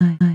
I